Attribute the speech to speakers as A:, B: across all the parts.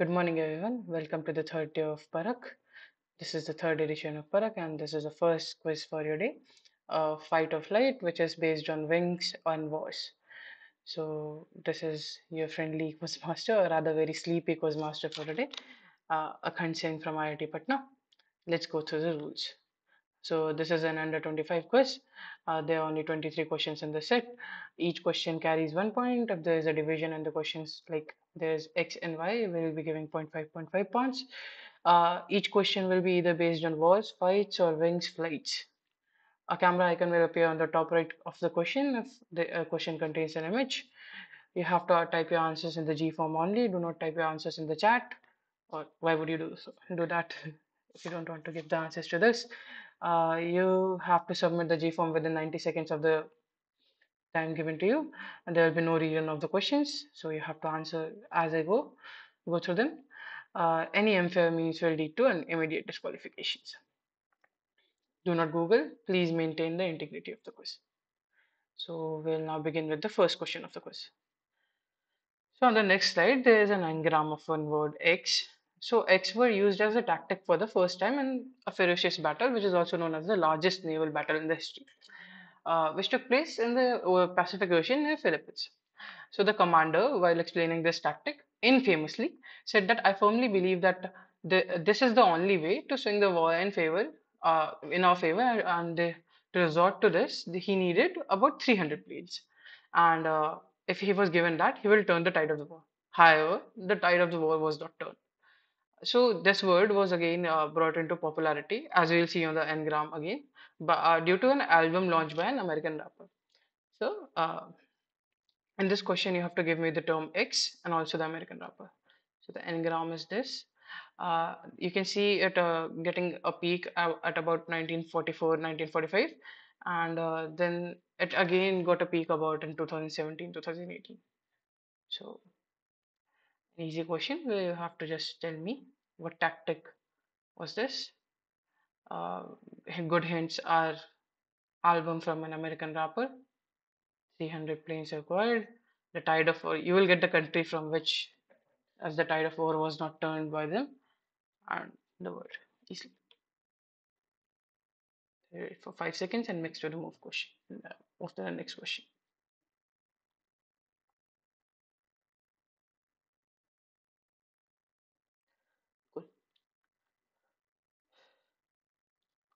A: Good morning, everyone. Welcome to the third day of Parakh. This is the third edition of Parakh, and this is the first quiz for your day, uh, Fight or Flight, which is based on wings and wars. So, this is your friendly quiz master, or rather, very sleepy quiz master for today, uh, Akhand Singh from IIT Patna. Let's go through the rules. So this is an under 25 quiz. Uh, there are only 23 questions in the set. Each question carries one point. If there is a division in the questions, like there's x and y, we will be giving 0.5, 0.5 points. Uh, each question will be either based on wars, fights, or wings, flights. A camera icon will appear on the top right of the question if the uh, question contains an image. You have to type your answers in the G form only. Do not type your answers in the chat. Or why would you do so? Do that if you don't want to give the answers to this uh, you have to submit the G form within 90 seconds of the time given to you and there will be no reading of the questions so you have to answer as I go go through them. Uh, any unfair means will lead to an immediate disqualifications. Do not google. Please maintain the integrity of the quiz. So we'll now begin with the first question of the quiz. So on the next slide there is an n-gram of one word x so X were used as a tactic for the first time in a ferocious battle, which is also known as the largest naval battle in the history, uh, which took place in the uh, Pacific Ocean near Philippines. So the commander, while explaining this tactic, infamously said that I firmly believe that the, this is the only way to swing the war in favor, uh, in our favor, and to resort to this, he needed about 300 planes, and uh, if he was given that, he will turn the tide of the war. However, the tide of the war was not turned. So this word was again uh, brought into popularity, as we'll see on the n-gram again, but uh, due to an album launched by an American rapper. So uh, in this question, you have to give me the term X and also the American rapper. So the n-gram is this. Uh, you can see it uh, getting a peak at about 1944, 1945, and uh, then it again got a peak about in 2017, 2018. So easy question where you have to just tell me what tactic was this. Uh, good hints are album from an American rapper, 300 planes required, the tide of war, you will get the country from which as the tide of war was not turned by them and the word easily. For five seconds and mix to the move question. Uh, move to the next question.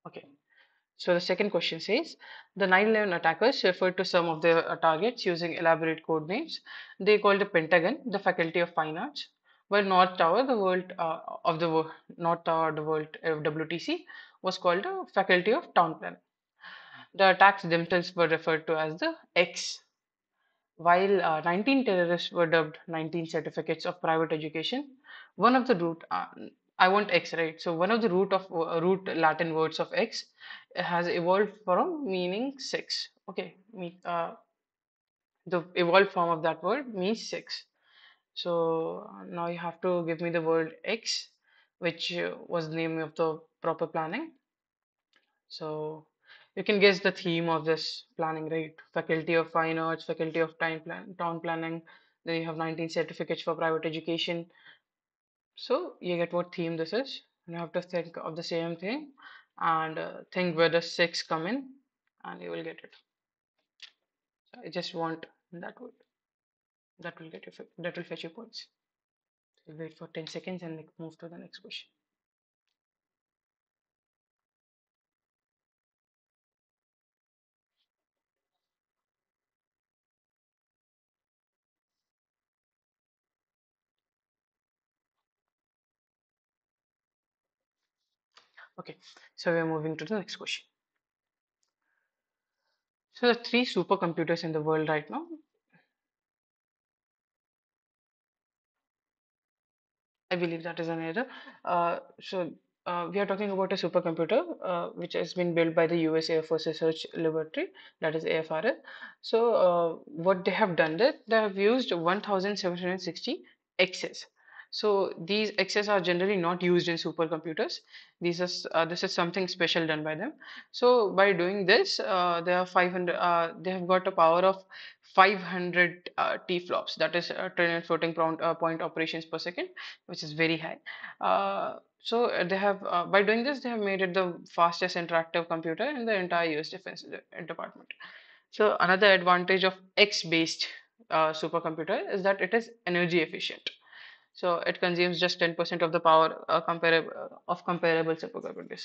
A: Okay. So the second question says the 9/11 attackers referred to some of their uh, targets using elaborate code names. They called the Pentagon the Faculty of Fine Arts, while North Tower, the world uh, of the North Tower, the world of WTC, was called the Faculty of Town Planning. The attacks themselves were referred to as the X. While uh, 19 terrorists were dubbed 19 certificates of private education, one of the root uh, I want x, right? So one of the root of uh, root Latin words of x has evolved from meaning six. Okay, me, uh, the evolved form of that word means six. So now you have to give me the word x, which uh, was the name of the proper planning. So you can guess the theme of this planning, right? Faculty of Fine Arts, Faculty of Time Plan, Town Planning. Then you have 19 certificates for private education. So you get what theme this is. And you have to think of the same thing and uh, think where the six come in and you will get it. So I just want that word. That will get you, that will fetch you points. So wait for 10 seconds and move to the next question. Okay, so we're moving to the next question. So the three supercomputers in the world right now. I believe that is an error. Uh, so uh, we are talking about a supercomputer uh, which has been built by the US Air Force Research Laboratory, that is AFRL. So uh, what they have done that they have used 1760 X's. So these X's are generally not used in supercomputers. These is uh, this is something special done by them. So by doing this, uh, they have 500. Uh, they have got a power of 500 uh, T-flops. That is uh, trillion floating point, uh, point operations per second, which is very high. Uh, so they have by doing this, they have made it the fastest interactive computer in the entire US Defense Department. So another advantage of X-based supercomputer is that it is energy efficient. So it consumes just 10% of the power uh, comparable, uh, of comparable supercomputers.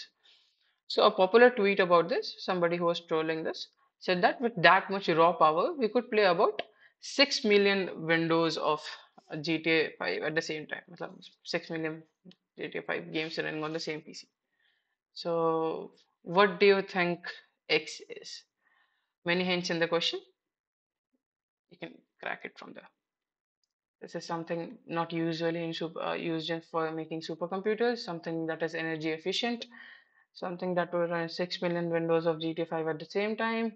A: So a popular tweet about this, somebody who was trolling this, said that with that much raw power, we could play about 6 million windows of GTA 5 at the same time. 6 million GTA 5 games running on the same PC. So what do you think X is? Many hints in the question. You can crack it from there. This is something not usually in super, uh, used in for making supercomputers, something that is energy efficient, something that will run 6 million windows of GTA 5 at the same time.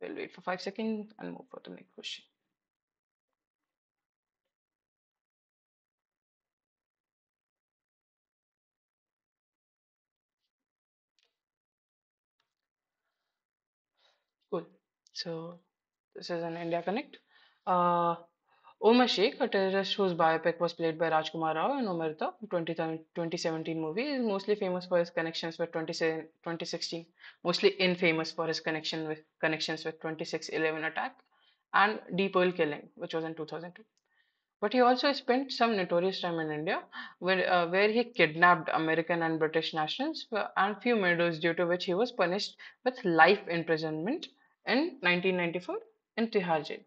A: We'll wait for 5 seconds and move for the next question. Cool. So this is an India Connect. Uh, Omar Sheikh, a terrorist whose biopic was played by Rajkumar Rao in Omerta, 2017 movie, is mostly famous for his connections with 2016, mostly infamous for his connection with connections with 2611 attack and Deep Oil killing, which was in 2002. But he also spent some notorious time in India, where uh, where he kidnapped American and British nationals and few murders, due to which he was punished with life imprisonment in 1994 in Tihar jail.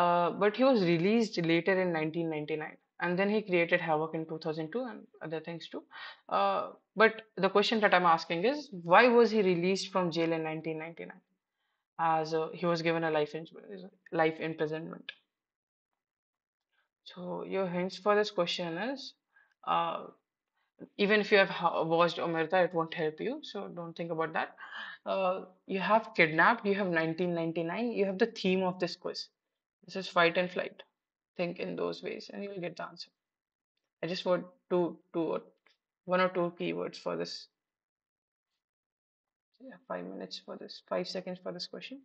A: Uh, but he was released later in 1999 and then he created havoc in 2002 and other things too uh, but the question that i'm asking is why was he released from jail in 1999 as he was given a life in, life imprisonment so your hints for this question is uh, even if you have watched Omerta, it won't help you. So don't think about that. Uh, you have kidnapped. You have 1999. You have the theme of this quiz. This is fight and flight. Think in those ways, and you'll get the answer. I just want two, two, or one or two keywords for this. Yeah, five minutes for this. Five seconds for this question.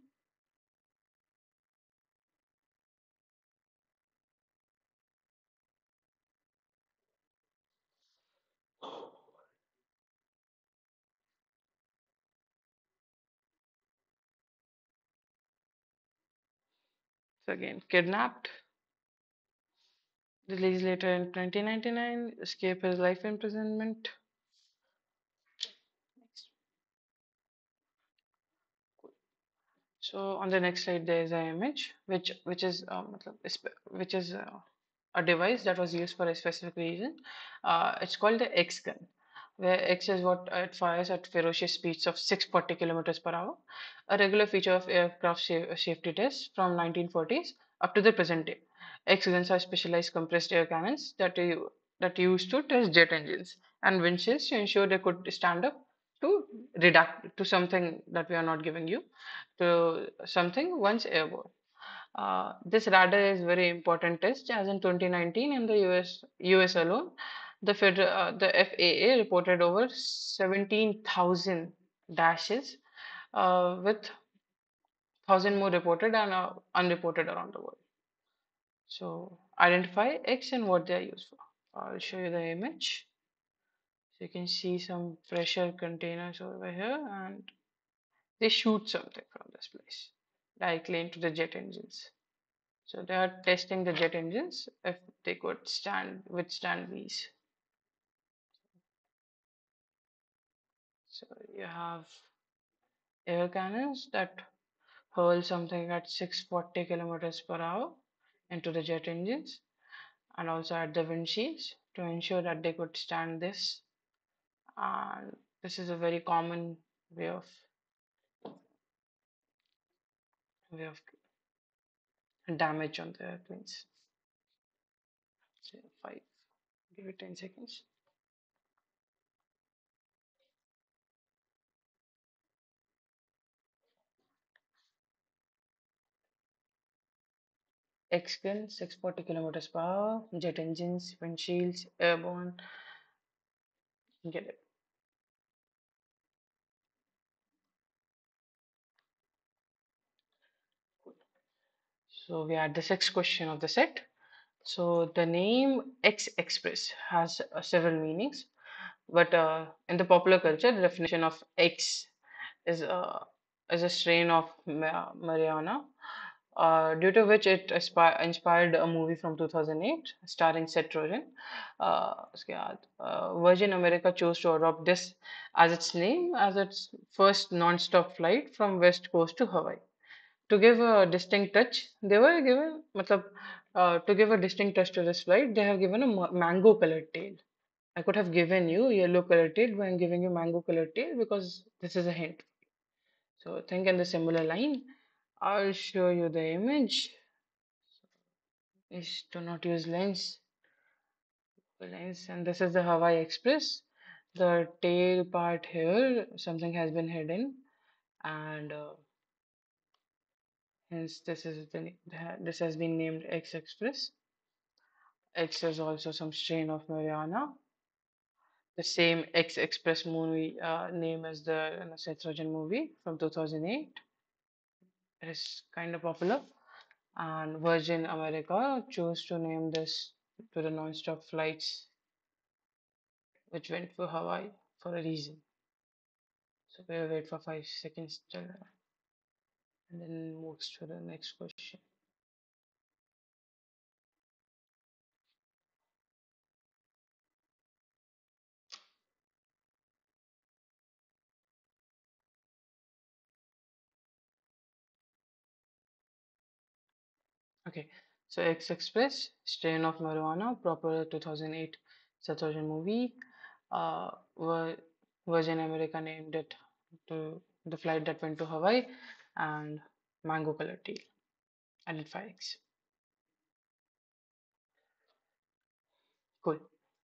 A: Again, kidnapped. Released later in 2099. Escape his life imprisonment. So on the next slide, there is an image which which is uh, which is uh, a device that was used for a specific reason. Uh, it's called the X gun, where X is what it fires at ferocious speeds of 640 kilometers per hour, a regular feature of aircraft safety tests from 1940s up to the present day. X guns are specialized compressed air cannons that are, that used to test jet engines and winches to ensure they could stand up to redact to something that we are not giving you to something once airborne. Uh, this radar is very important test as in 2019 in the US US alone the federal uh, the FAA reported over 17,000 dashes uh, with 1000 more reported and uh, unreported around the world. So identify X and what they are used for. I'll show you the image. So you can see some pressure containers over here and they shoot something from this place directly into the jet engines. So they are testing the jet engines if they could stand withstand these. So you have air cannons that hurl something at 640 kilometers per hour into the jet engines and also at the windshields to ensure that they could stand this and this is a very common way of way of damage on the airplanes. Five, give it 10 seconds. X-gun, 640 kilometers per hour, jet engines, windshields, airborne. Get it. So we are the sixth question of the set. So the name X Express has uh, several meanings, but uh, in the popular culture, the definition of X is uh, is a strain of ma- Marijuana, uh, due to which it inspired a movie from 2008 starring Seth Rogen. Uh, uh, Virgin America chose to adopt this as its name as its first non-stop flight from west coast to Hawaii. To give a distinct touch, they were given, matlab, uh, to give a distinct touch to this flight, they have given a mango colored tail. I could have given you yellow colored tail, but I'm giving you mango colored tail because this is a hint. So think in the similar line. I'll show you the image. Is do not use lens. Lens, and this is the Hawaii Express. The tail part here, something has been hidden, and uh, hence this is the this has been named X Express. X is also some strain of Marijuana. The same X Express movie uh, name as the Seth movie from 2008. Is kind of popular. And Virgin America chose to name this to the non-stop flights which went for Hawaii for a reason. So we'll wait for five seconds till and then moves to the next question. Okay, so X Express, Strain of Marijuana, proper 2008 Seth Rogen movie. Uh, Vir- Virgin America named it to the flight that went to Hawaii, and Mango Colored Teal. Identify X. Cool.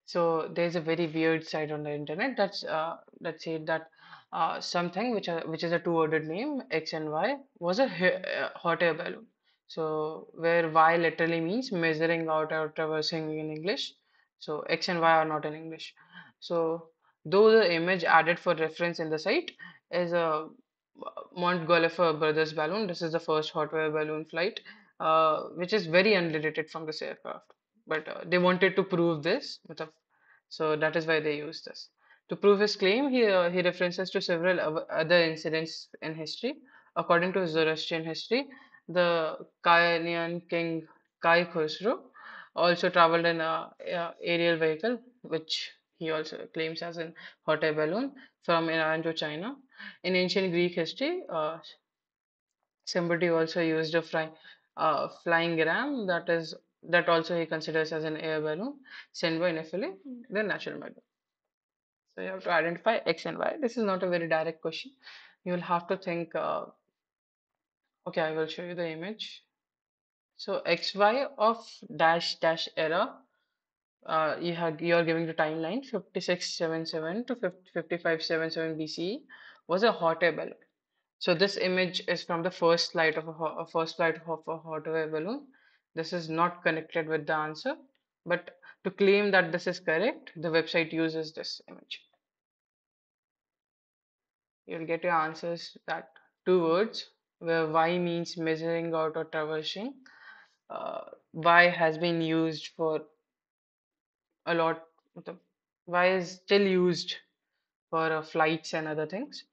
A: So there's a very weird site on the internet that's uh, that said that uh, something which are, which is a two-worded name X and Y was a uh, hot air balloon. So where Y literally means measuring out or traversing in English. So X and Y are not in English. So though the image added for reference in the site is a Montgolfier brothers balloon. This is the first hot air balloon flight, uh, which is very unrelated from this aircraft but uh, they wanted to prove this so that is why they used this to prove his claim he uh, he references to several other incidents in history according to zoroastrian history the Kainian king kai khosrow also traveled in a, a aerial vehicle which he also claims as an hot air balloon from iran to china in ancient greek history uh, Somebody also used a fly, uh, flying ram that is that also he considers as an air balloon sent by Nephele, the natural method. So you have to identify X and Y. This is not a very direct question. You will have to think. Uh, okay, I will show you the image. So XY of dash dash era. Uh, you have you are giving the timeline 5677 to 50, 5577 BCE was a hot air balloon. So this image is from the first flight of a, a first flight of a hot air balloon. This is not connected with the answer, but to claim that this is correct, the website uses this image. You'll get your answers that two words where Y means measuring out or traversing. Uh, y has been used for a lot. Y is still used for uh, flights and other things.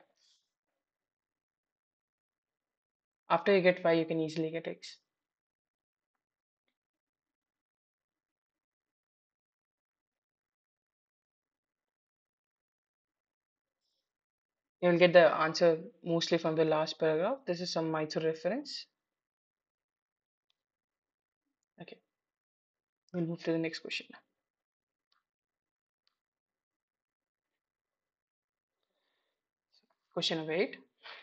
A: After you get Y, you can easily get X. You'll get the answer mostly from the last paragraph. This is some Mythor reference. Okay, we'll move to the next question. Question number eight.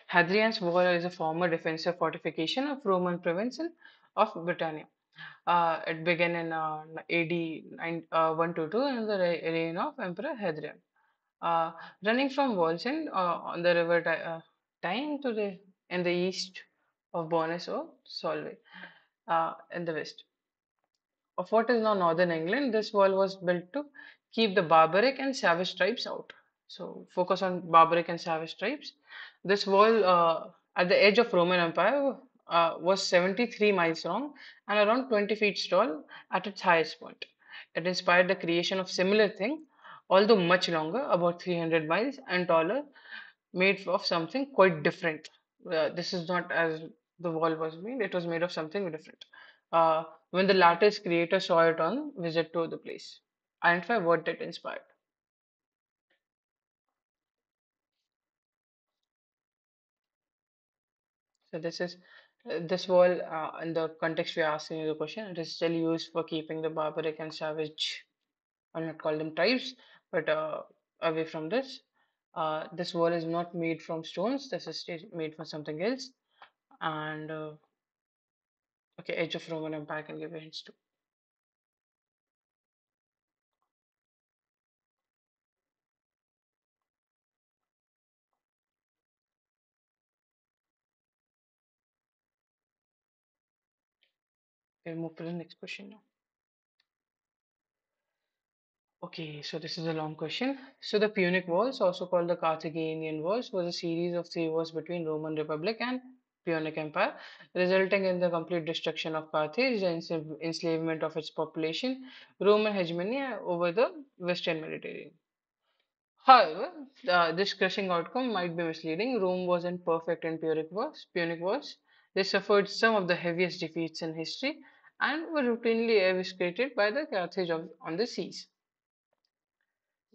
A: Hadrian's Wall is a former defensive fortification of Roman province of Britannia. Uh, it began in uh, AD 9, uh, 122 in the reign of Emperor Hadrian. Uh, running from Wallsend uh, on the river uh, Tyne to the in the east of Bowness or Solway. uh, in the west of what is now northern England. This wall was built to keep the barbaric and savage tribes out. So focus on barbaric and savage tribes. This wall uh, at the edge of Roman Empire uh, was 73 miles long and around 20 feet tall at its highest point. It inspired the creation of similar thing, although much longer, about 300 miles and taller, made of something quite different. Uh, this is not as the wall was made, it was made of something different. Uh, when the latter's creator saw it on visit to the place, identify what it inspired. So this is uh, this wall uh, in the context we are asking you the question. It is still used for keeping the barbaric and savage, I'll not call them tribes, but uh, away from this. Uh, this wall is not made from stones. This is made from something else. And uh, okay, Age of Roman Empire can give hints too. Move to the next question now. Okay, so this is a long question. So the Punic Wars, also called the Carthaginian Wars, was a series of three wars between Roman Republic and Punic Empire, resulting in the complete destruction of Carthage, and enslavement of its population, Roman hegemony over the Western Mediterranean. However, uh, this crushing outcome might be misleading. Rome wasn't perfect in Punic Wars. Punic Wars. They suffered some of the heaviest defeats in history and were routinely eviscerated by the Carthage on the seas.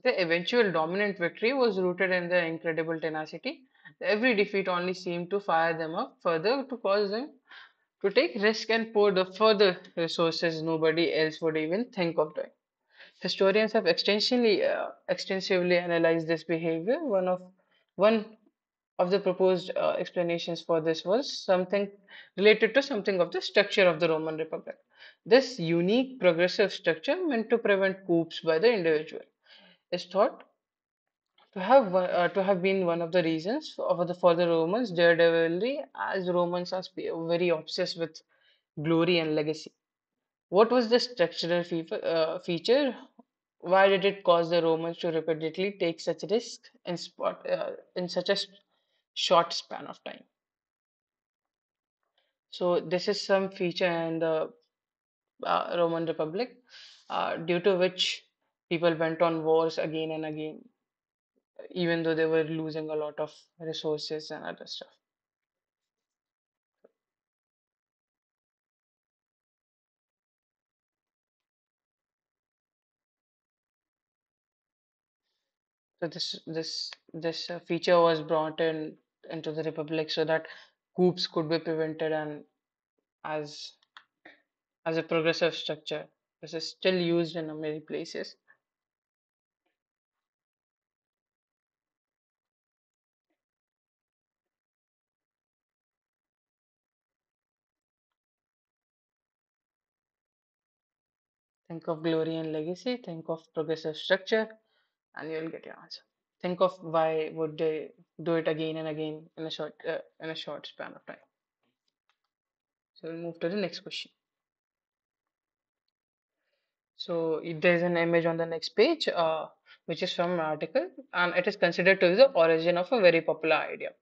A: The eventual dominant victory was rooted in their incredible tenacity. Every defeat only seemed to fire them up further to cause them to take risk and pour the further resources nobody else would even think of doing. Historians have extensively uh, extensively analyzed this behavior. One of one of the proposed uh, explanations for this was something related to something of the structure of the Roman Republic. This unique progressive structure meant to prevent coups by the individual is thought to have uh, to have been one of the reasons for the for the Romans daredevilry, as Romans are very obsessed with glory and legacy. What was the structural fe- uh, feature? Why did it cause the Romans to repeatedly take such risks in spot uh, in such a short span of time? So this is some feature in the uh, Roman Republic, uh, due to which people went on wars again and again, even though they were losing a lot of resources and other stuff. So this this this uh, feature was brought in into the Republic so that coups could be prevented and as as a progressive structure. This is still used in many places. Think of glory and legacy, think of progressive structure, and you'll get your answer. Think of why would they do it again and again in a short uh, in a short span of time. So we'll move to the next question. So i- there's an image on the next page, uh, which is from an article, and it is considered to be the origin of a very popular idea,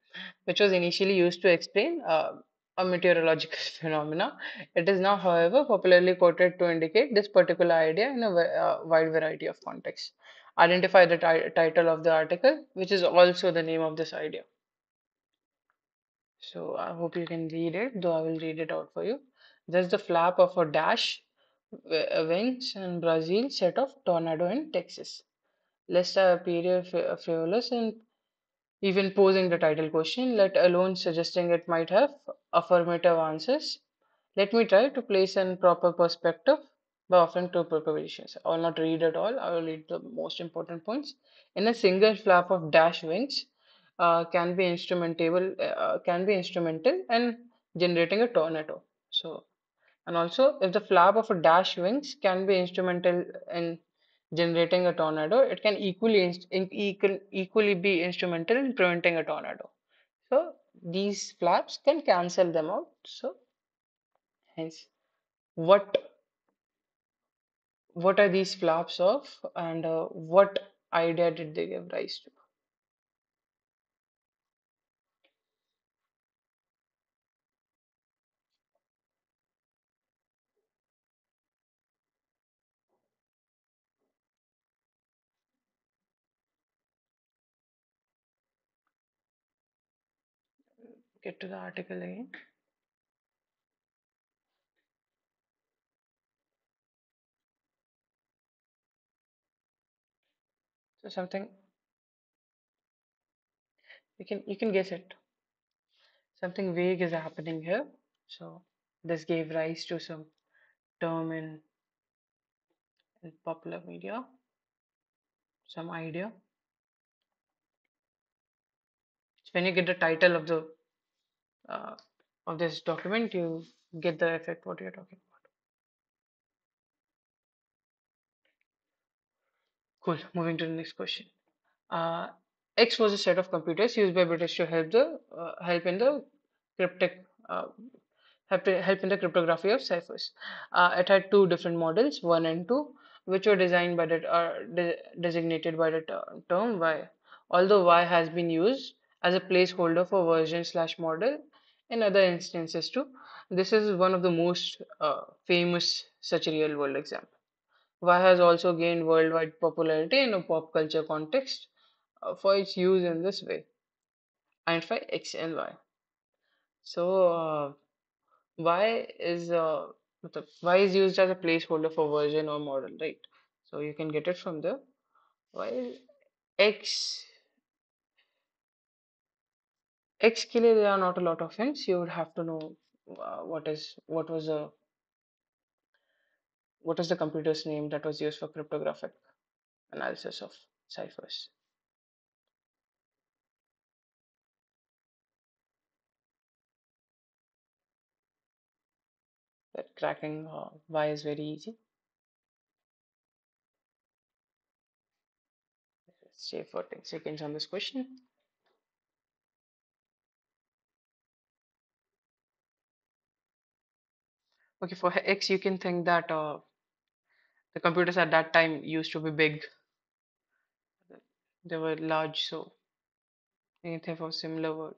A: which was initially used to explain uh, a meteorological phenomena. It is now, however, popularly quoted to indicate this particular idea in a uh, wide variety of contexts. Identify the ti- title of the article, which is also the name of this idea. So I hope you can read it, though I will read it out for you. There's the flap of a dash uh, wings in Brazil set off tornado in Texas. Lest I appear fri- frivolous in even posing the title question, let alone suggesting it might have affirmative answers. Let me try to place in proper perspective by offering two propositions. I will not read at all, I will read the most important points. In a single flap of dash wings, uh, can be instrumentable, uh, can be instrumental in generating a tornado. So, and also if the flap of a dash wings can be instrumental in generating a tornado, it can equally equally be instrumental in preventing a tornado. So these flaps can cancel them out. So hence. what what are these flaps of and uh, what idea did they give rise to? Get to the article again. So something you can you can guess it. Something vague is happening here. So this gave rise to some term in, in popular media, some idea. When you get the title of the uh, of this document, you get the effect what you're talking about. Cool. Moving to the next question. Uh, X was a set of computers used by British to help the uh, help in the cryptic uh, help, help in the cryptography of ciphers. Uh, it had two different models, one and two, which were designed by the uh, de designated by the term Y. Although Y has been used as a placeholder for version slash model in other instances too. This is one of the most uh, famous such real world example. Y has also gained worldwide popularity in a pop culture context uh, for its use in this way. Identify X and Y. So uh, Y is uh, Y is used as a placeholder for version or model, right? So you can get it from the While X Actually, there are not a lot of hints. You would have to know uh, what is what was a what is the computer's name that was used for cryptographic analysis of ciphers. That cracking uh, Y is very easy. Let's save for 10 seconds on this question. Okay, for X, you can think that uh, the computers at that time used to be big. They were large, so anything for similar word.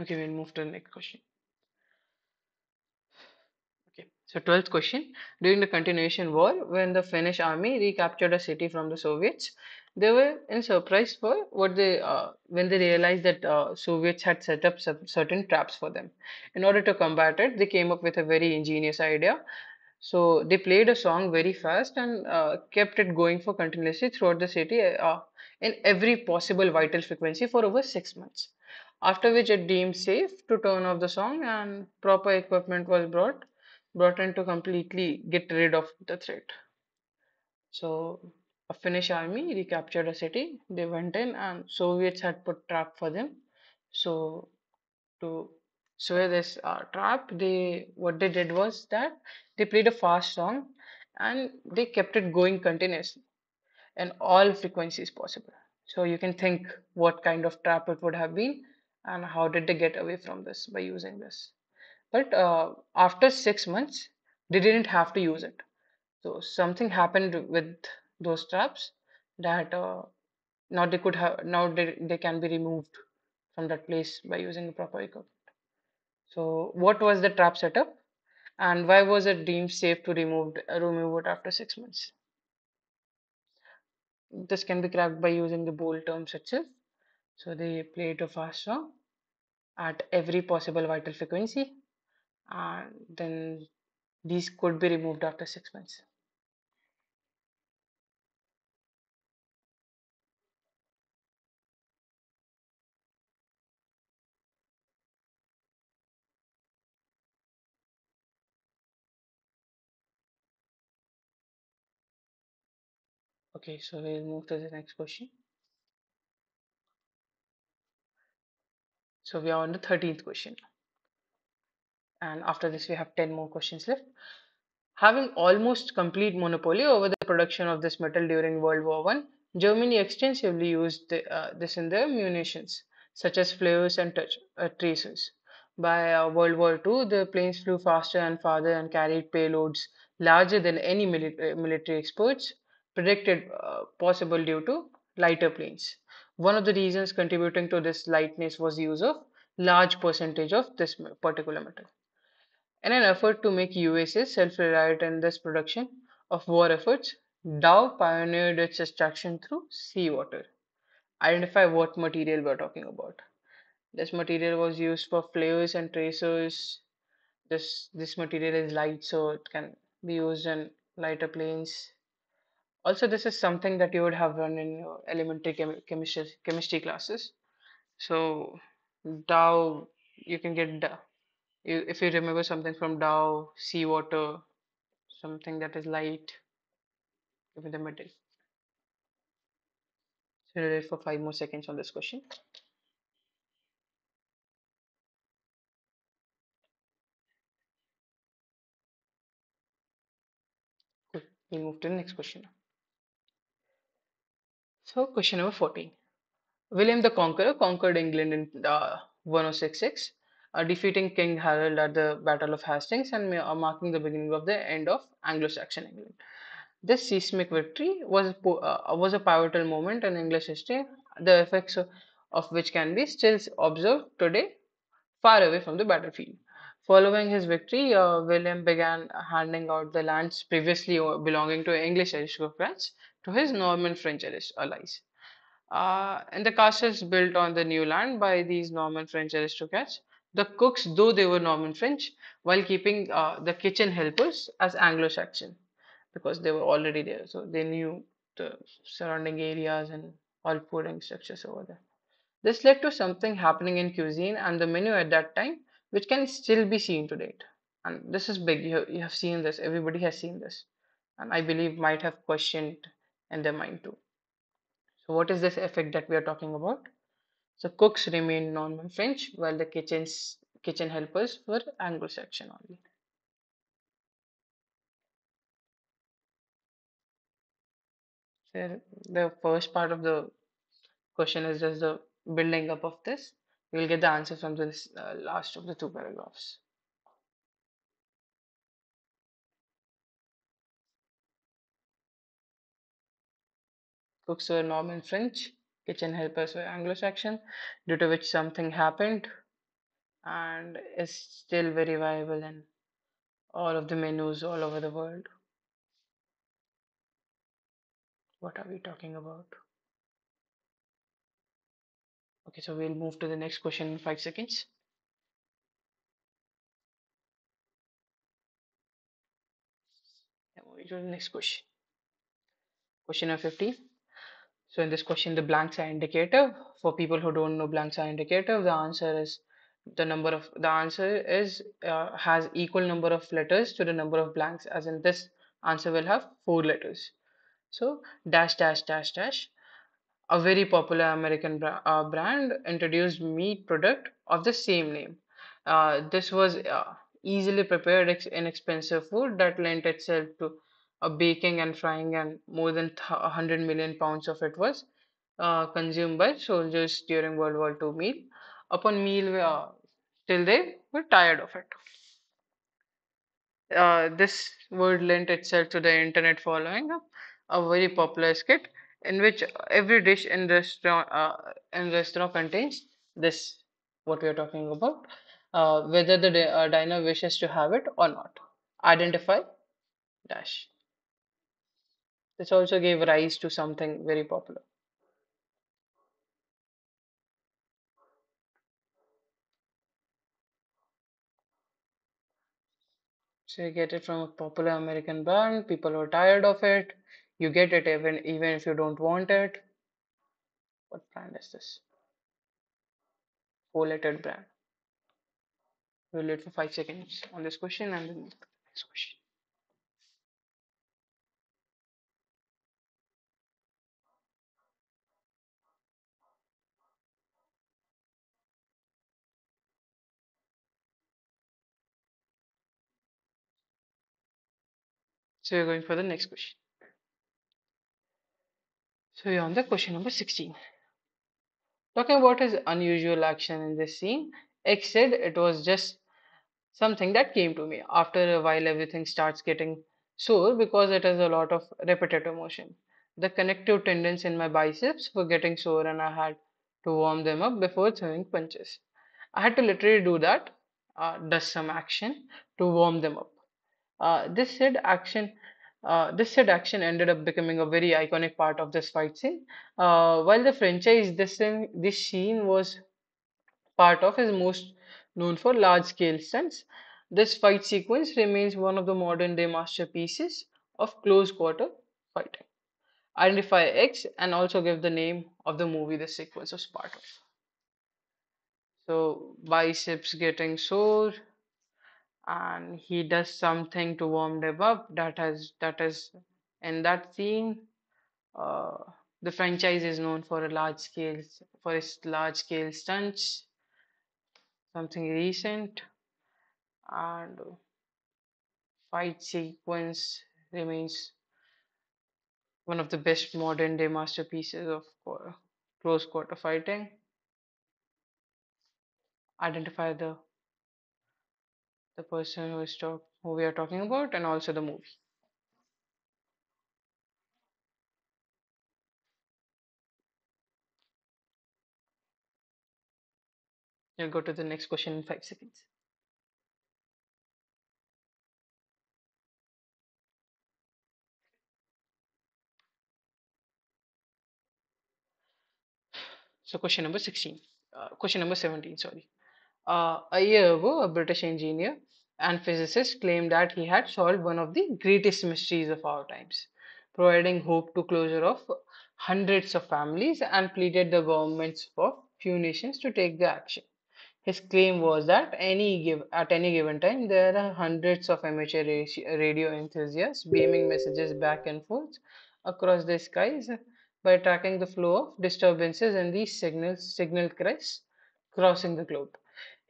A: Okay, we'll move to the next question. Okay, so 12th question. During the continuation war, when the Finnish army recaptured a city from the Soviets, they were in surprise for what they uh, when they realized that uh, Soviets had set up certain traps for them. In order to combat it, they came up with a very ingenious idea. So they played a song very fast and uh, kept it going for continuously throughout the city uh, in every possible vital frequency for over six months. After which it deemed safe to turn off the song and proper equipment was brought brought in to completely get rid of the threat. So a Finnish army recaptured a city. They went in and Soviets had put trap for them. So to sway this uh, trap, they what they did was that they played a fast song and they kept it going continuously in all frequencies possible. So you can think what kind of trap it would have been and how did they get away from this by using this. But uh, after six months, they didn't have to use it. So something happened with those traps that uh, now they could have now they, they can be removed from that place by using proper equipment. So what was the trap setup and why was it deemed safe to remove remove it after six months? This can be cracked by using the bold terms itself. So they played a fast song at every possible vital frequency and then these could be removed after six months. Okay, so we'll move to the next question. So we are on the 13th question. And after this, we have 10 more questions left. Having almost complete monopoly over the production of this metal during World War One, Germany extensively used the, uh, this in their munitions, such as flares and touch, uh. By uh, World War Two, the planes flew faster and farther and carried payloads larger than any mili- uh, military experts predicted uh, possible due to lighter planes. One of the reasons contributing to this lightness was the use of large percentage of this particular metal. In an effort to make USA self-reliant in this production of war efforts, Dow pioneered its extraction through seawater. Identify what material we're talking about. This material was used for flares and tracers. This this material is light, so it can be used in lighter planes. Also, this is something that you would have run in your elementary chem chemistry chemistry classes. So Dow, you can get if you remember something from Dow, seawater, something that is light, give me the middle. So we'll for five more seconds on this question. Cool. We'll move to the next question. So question number 14. William the Conqueror conquered England in uh, 1066, uh, defeating King Harold at the Battle of Hastings and uh, marking the beginning of the end of Anglo-Saxon England. This seismic victory was uh, was a pivotal moment in English history, the effects of, of which can be still observed today, far away from the battlefield. Following his victory, uh, William began handing out the lands previously belonging to English aristocrats to his Norman French allies. Uh, and the castles built on the new land by these Norman French aristocrats, the cooks, though they were Norman French, while keeping uh, the kitchen helpers as Anglo-Saxon because they were already there. So they knew the surrounding areas and all fooding structures over there. This led to something happening in cuisine and the menu at that time, which can still be seen to date. And this is big. You have, you have seen this. Everybody has seen this. And I believe might have questioned in their mind too. So what is this effect that we are talking about? So cooks remained Norman French while the kitchens kitchen helpers were Anglo-Saxon only. So the first part of the question is just the building up of this. You will get the answer from the uh, last of the two paragraphs. Cooks were Norman French, kitchen helpers were Anglo-Saxon, due to which something happened and is still very viable in all of the menus all over the world. What are we talking about? Okay, so we'll move to the next question in five seconds. moving to the next question. Question number 15. So in this question, the blanks are indicative. For people who don't know blanks are indicative, the answer is the number of the answer is uh, has equal number of letters to the number of blanks as in this answer will have four letters. So dash dash dash dash. A very popular american bra uh, brand introduced meat product of the same name. Uh, this was uh, easily prepared inexpensive food that lent itself to a baking and frying and more than 100 million pounds of it was uh, consumed by soldiers during World War II meal. Upon meal, uh, till they were tired of it. Uh, this word lent itself to the internet following up a very popular skit in which every dish in restaurant uh, in restaurant contains this what we are talking about uh, whether the uh, diner wishes to have it or not identify dash this also gave rise to something very popular So you get it from a popular American brand. People are tired of it. You get it even even if you don't want it. What brand is this? Four-lettered brand. We'll wait for five seconds on this question and then the next question. So you're going for the next question. So you're on the question number 16. Talking about his unusual action in this scene, X said it was just something that came to me. After a while, everything starts getting sore because it is a lot of repetitive motion. The connective tendons in my biceps were getting sore, and I had to warm them up before throwing punches. I had to literally do that, uh, does some action to warm them up. Uh, this said action, uh, this said action ended up becoming a very iconic part of this fight scene. Uh, while the franchise, this scene, this scene was part of is most known for large-scale stunts. This fight sequence remains one of the modern-day masterpieces of close-quarter fighting. Identify X and also give the name of the movie the sequence was part of. So biceps getting sore, and he does something to warm them up. That has that is in that scene. Uh, the franchise is known for a large scale for its large scale stunts. Something recent and fight sequence remains one of the best modern day masterpieces of close quarter fighting. Identify the the person who is talk who we are talking about and also the movie. You'll go to the next question in five seconds. So question number 16. Uh, question number 17, sorry. Uh, a year ago, a British engineer and physicists claimed that he had solved one of the greatest mysteries of our times, providing hope to closure of hundreds of families and pleaded the governments of few nations to take the action. His claim was that any give at any given time there are hundreds of amateur radio enthusiasts beaming messages back and forth across the skies by tracking the flow of disturbances in these signals signal crests crossing the globe.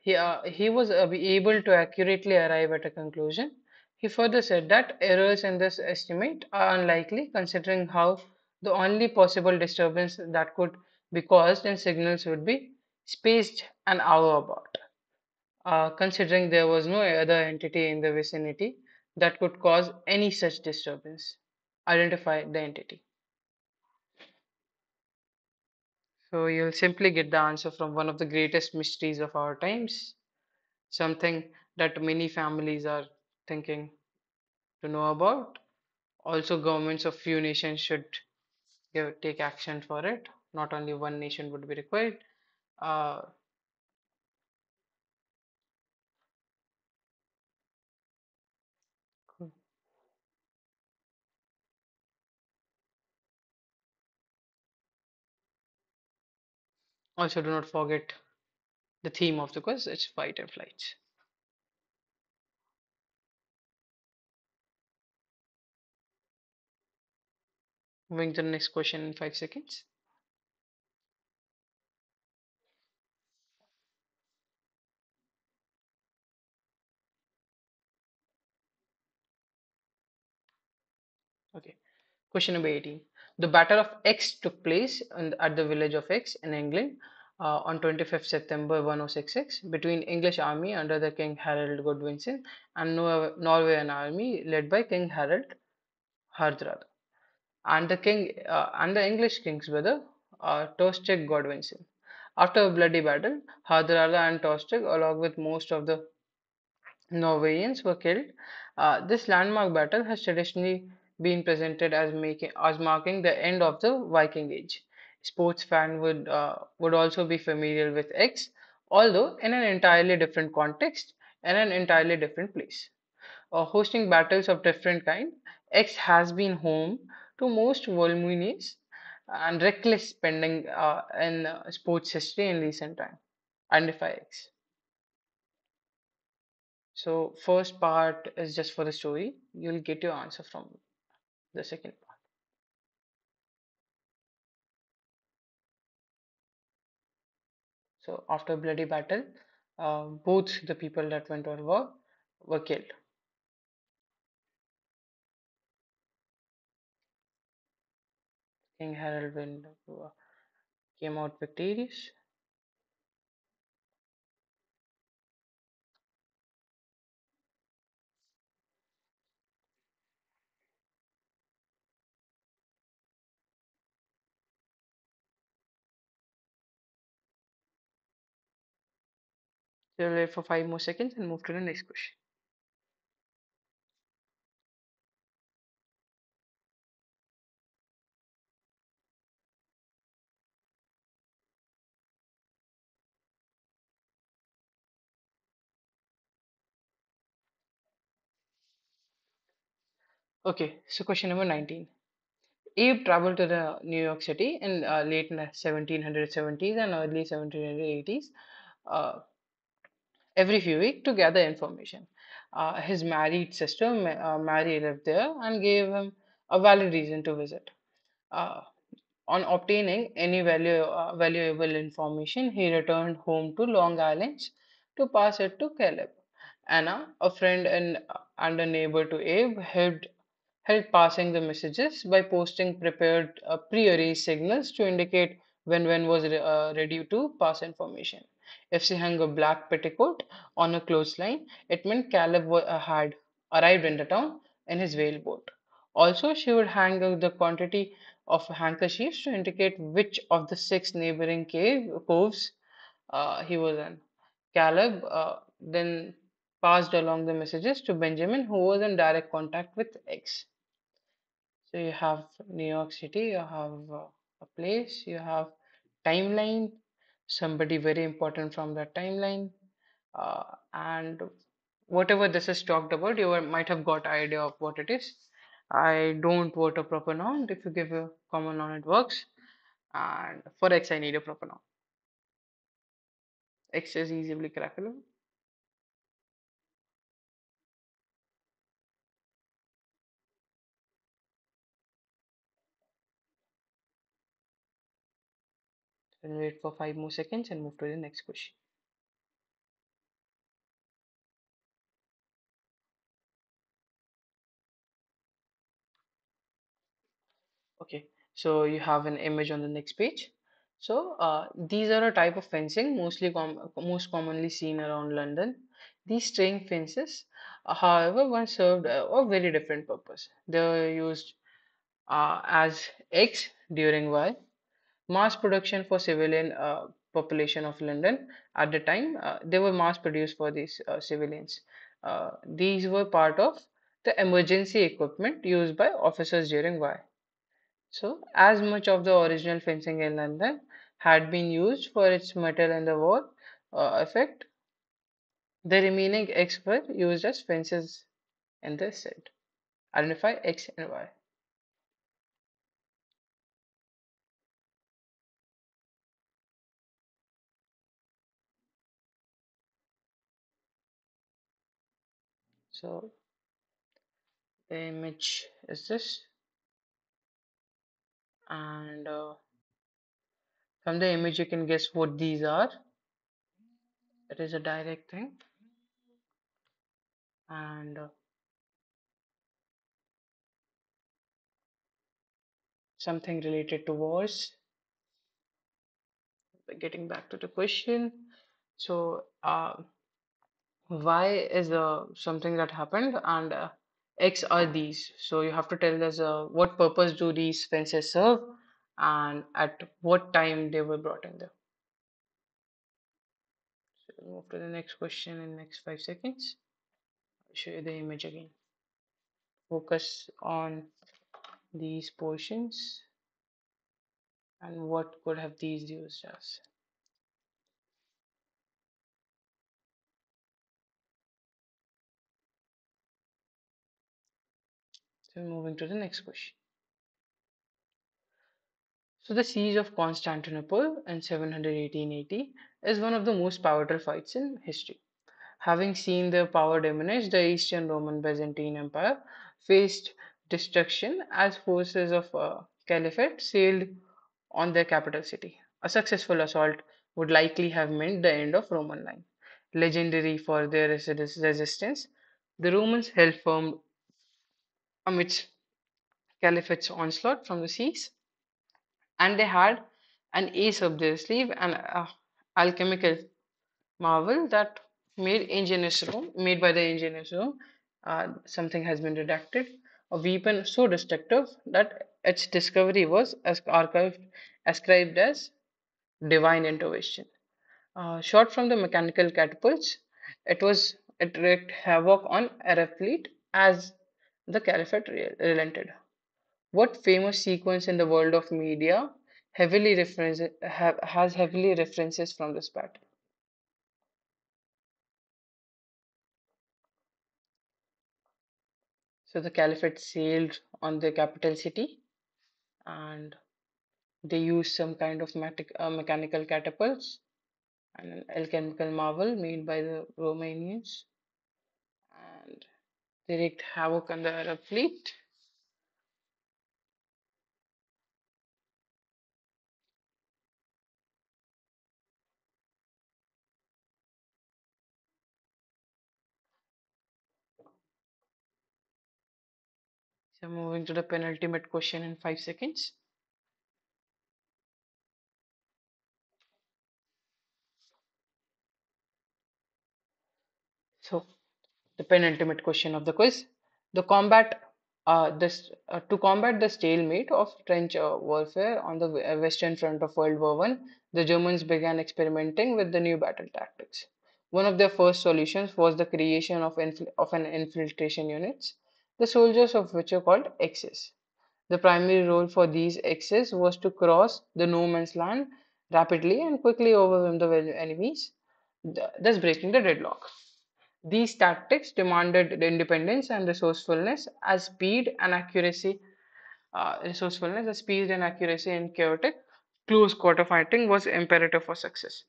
A: He, uh, he was uh, able to accurately arrive at a conclusion. He further said that errors in this estimate are unlikely considering how the only possible disturbance that could be caused in signals would be spaced an hour apart. Uh, considering there was no other entity in the vicinity that could cause any such disturbance. Identify the entity. So you'll simply get the answer from one of the greatest mysteries of our times, something that many families are thinking to know about. Also, governments of few nations should give, take action for it. Not only one nation would be required. Uh, also, do not forget the theme of the quiz. It's fight and flights. Moving to the next question in five seconds. Okay. Question number 18. The Battle of X took place in, at the village of X in England uh, on 25th September 1066 between English army under the King Harold Godwinson and Nor- Norwegian army led by King Harald Hardrada and the king uh, and the English king's brother uh, Tostig Godwinson. After a bloody battle, Hardrada and Tostig, along with most of the Norwegians were killed. Uh, this landmark battle has traditionally been presented as making as marking the end of the Viking Age. Sports fan would uh, would also be familiar with X, although in an entirely different context and an entirely different place. Uh, hosting battles of different kind, X has been home to most voluminous and reckless spending uh, in uh, sports history in recent time. Identify X. So first part is just for the story. You'll get your answer from the second part. So after bloody battle, uh, both the people that went on were, were killed. King Harold went, uh, came out victorious. We'll wait for five more seconds and move to the next question. Okay, so question number 19. Abe traveled to the New York City in uh, late 1770s and early 1780s uh, every few weeks to gather information. Uh, his married sister, uh, Mary, lived there and gave him a valid reason to visit. Uh, on obtaining any value, uh, valuable information, he returned home to Long Island to pass it to Caleb. Anna, a friend and, and a neighbor to Abe, helped help passing the messages by posting prepared uh, pre-arranged signals to indicate when when was re- uh, ready to pass information. If she hung a black petticoat on a clothesline, it meant Caleb uh, had arrived in the town in his whaleboat. Also, she would hang the quantity of handkerchiefs to indicate which of the six neighboring cave coves uh, he was in. Caleb uh, then passed along the messages to Benjamin, who was in direct contact with X. So you have New York City, you have uh, a place, you have timeline, somebody very important from that timeline, uh, and whatever this is talked about, you might have got idea of what it is. I don't want a proper noun. If you give a common noun, it works. And for X, I need a proper noun. X is easily crackable. Then wait for five more seconds and move to the next question. Okay, so you have an image on the next page. So uh, these are a type of fencing mostly com most commonly seen around London. These string fences, uh, however, once served a, a very different purpose. They were used uh, as X during Y, mass production for civilian uh, population of London at the time. Uh, they were mass produced for these uh, civilians. Uh, these were part of the emergency equipment used by officers during Y. So, as much of the original fencing in London had been used for its metal in the war uh, effect, the remaining X were used as fences in this set. Identify X and Y. So, the image is this, and uh, from the image you can guess what these are. It is a direct thing, and uh, something related to wars. Getting back to the question, so uh, Y is uh, something that happened and uh, X are these. So you have to tell us uh, what purpose do these fences serve and at what time they were brought in there. So move to the next question in next five seconds. I'll show you the image again. Focus on these portions and what could have these used as. Moving to the next question. So the siege of Constantinople in 718 AD is one of the most pivotal fights in history. Having seen their power diminish, the Eastern Roman Byzantine Empire faced destruction as forces of uh, Caliphate sailed on their capital city. A successful assault would likely have meant the end of Roman line. Legendary for their resistance, the Romans held firm amidst Caliphate's onslaught from the seas and they had an ace up their sleeve, an uh, alchemical marvel that made engineers know, made by the engineers know, uh, something has been redacted. A weapon so destructive that its discovery was as archived, ascribed as divine intervention. Uh, shot from the mechanical catapults, it was it wreaked havoc on Arab fleet as the caliphate re- relented. What famous sequence in the world of media heavily reference, has heavily references from this battle? So the caliphate sailed on the capital city and they used some kind of uh, mechanical catapults and an alchemical marvel made by the Romanians they wreaked havoc on the Arab fleet. So moving to the penultimate question in five seconds. So the penultimate question of the quiz. The combat uh, this uh, to combat the stalemate of trench uh, warfare on the uh, western front of World War One, the Germans began experimenting with the new battle tactics. One of their first solutions was the creation of, of an infiltration units, the soldiers of which are called X's. The primary role for these X's was to cross the no man's land rapidly and quickly overwhelm the enemies, th- thus breaking the deadlock. These tactics demanded independence and resourcefulness as speed and accuracy. Uh, resourcefulness as speed and accuracy in chaotic close quarter fighting was imperative for success.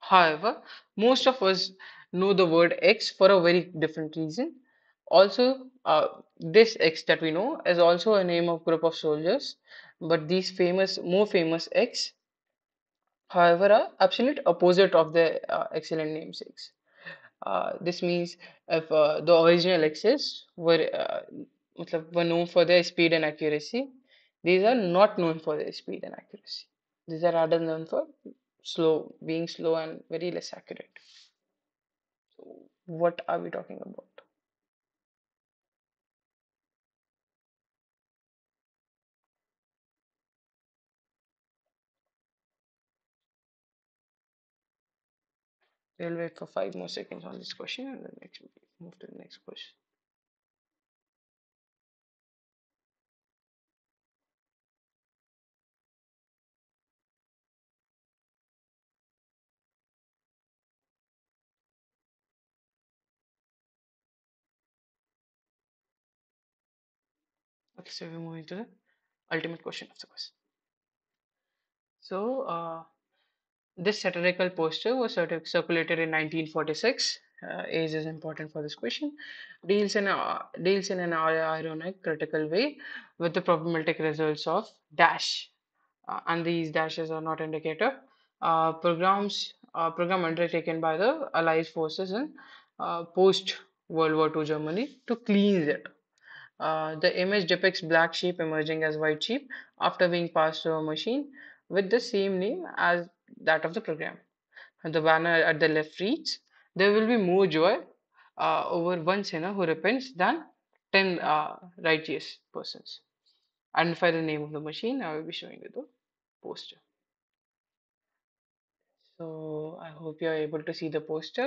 A: However, most of us know the word X for a very different reason. Also, uh, this X that we know is also a name of group of soldiers, but these famous, more famous X, however, are absolute opposite of the uh, excellent namesakes. Uh, this means if uh, the original X's were uh, were known for their speed and accuracy, these are not known for their speed and accuracy. These are rather known for slow, being slow and very less accurate. So, what are we talking about? We'll wait for five more seconds on this question and then next we'll move to the next question. Okay, so we're moving to the ultimate question of the quiz. So, uh, This satirical poster was circu- circulated in 1946. Uh, age is important for this question. Deals in a, deals in an ironic, critical way with the problematic results of dash, uh, and these dashes are not indicator. Uh, programs uh, program undertaken by the Allied forces in uh, post World War II Germany to cleanse it. Uh, the image depicts black sheep emerging as white sheep after being passed through a machine with the same name as that of the program. And the banner at the left reads, There will be more joy uh, over one sinner who repents than 10 uh, righteous persons. Identify the name of the machine. I will be showing you the poster. So I hope you are able to see the poster.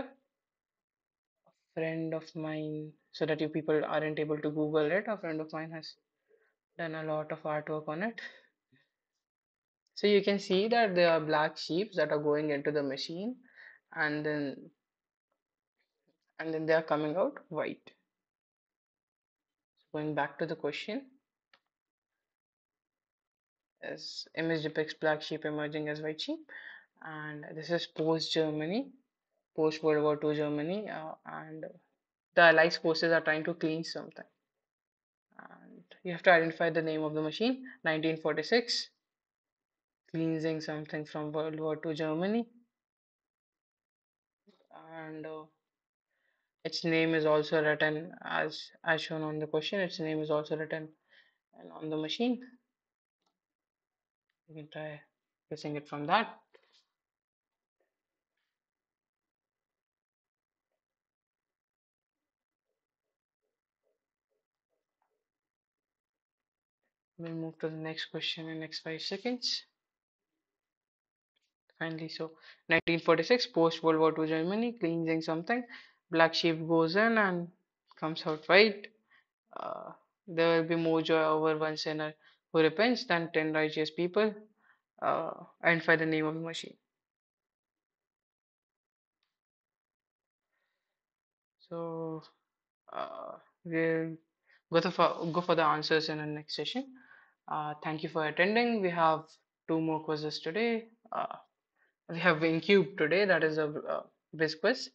A: A friend of mine, so that you people aren't able to Google it, a friend of mine has done a lot of artwork on it. So you can see that there are black sheep that are going into the machine and then and then they are coming out white. So going back to the question, is image depicts black sheep emerging as white sheep and this is post Germany, post World War II Germany uh, and the Allied forces are trying to clean something. And you have to identify the name of the machine, 1946, cleansing something from World War II Germany and uh, its name is also written as as shown on the question its name is also written and on the machine You can try guessing it from that. We'll move to the next question in next five seconds. Finally, so 1946, post World War II Germany, cleansing something. Black sheep goes in and comes out white. Uh, there will be more joy over one sinner who repents than ten righteous people. Uh, and by the name of the machine. So uh, we'll go, for, go for the answers in the next session. Uh, thank you for attending. We have two more quizzes today. Uh, we have WinCube today, that is a, uh, a quiz.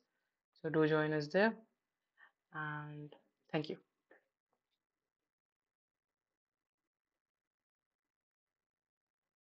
A: So do join us there. And thank you.